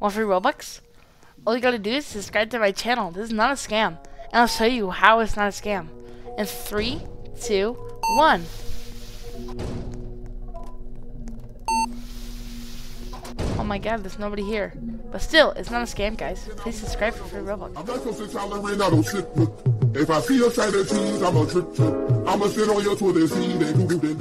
Want free Robux? All you gotta do is subscribe to my channel. This is not a scam. And I'll show you how it's not a scam. In three, two, one. Oh my god, there's nobody here. But still, it's not a scam, guys. Please subscribe for free Robux. I'm not supposed to tolerate, I don't. If I see a side of cheese, I'ma trip trip. I'ma sit on your Twitter feed and Google them.